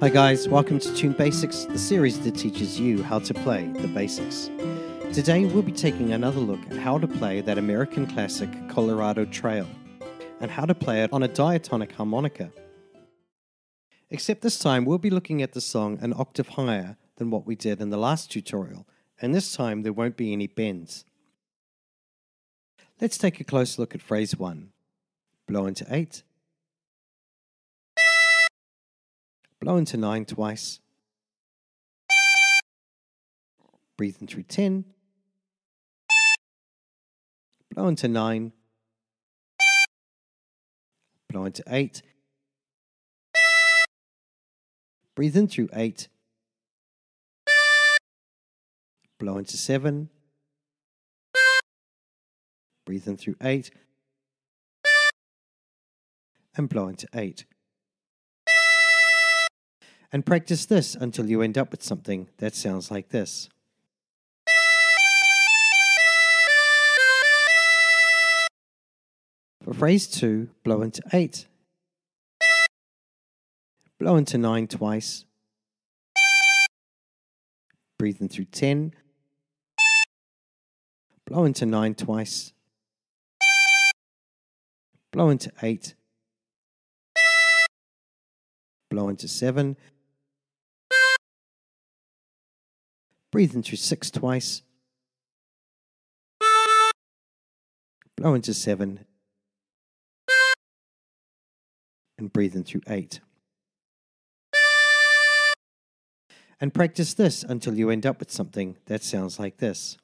Hi, guys, welcome to Tune Basics, the series that teaches you how to play the basics. Today, we'll be taking another look at how to play that American classic Colorado Trail and how to play it on a diatonic harmonica. Except this time, we'll be looking at the song an octave higher than what we did in the last tutorial, and this time there won't be any bends. Let's take a close look at phrase 1. Blow into 8. Blow into 9 twice. Breathe in through 10. Blow into 9. Blow into 8. Breathe in through 8. Blow into 7. Breathe in through 8. And blow into 8. And practice this until you end up with something that sounds like this. For phrase 2, blow into 8. Blow into 9 twice. Breathe in through 10. Blow into 9 twice. Blow into 8. Blow into 7. Breathe in through 6 twice. Blow into 7. And breathe in through 8. And practice this until you end up with something that sounds like this.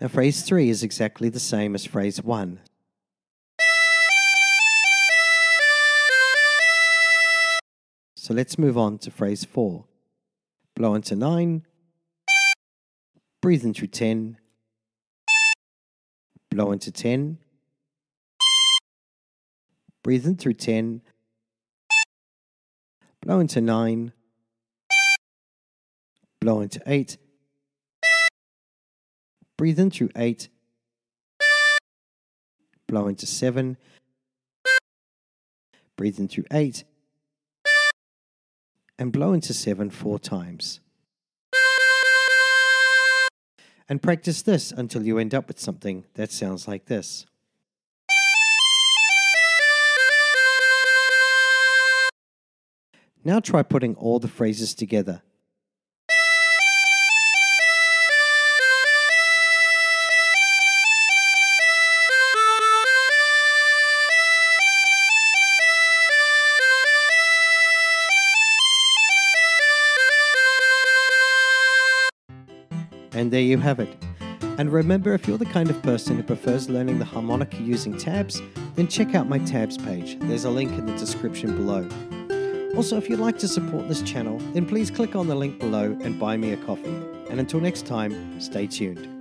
Now, phrase 3 is exactly the same as phrase 1. So let's move on to phrase 4. Blow into 9, breathe in through 10, blow into 10, breathe in through 10, blow into 9, blow into 8, breathe in through 8, blow into 7, breathe in through 8, and blow into 7 four times. And practice this until you end up with something that sounds like this. Now try putting all the phrases together. And there you have it. And remember, if you're the kind of person who prefers learning the harmonica using tabs, then check out my tabs page. There's a link in the description below. Also, if you'd like to support this channel, then please click on the link below and buy me a coffee. And until next time, stay tuned.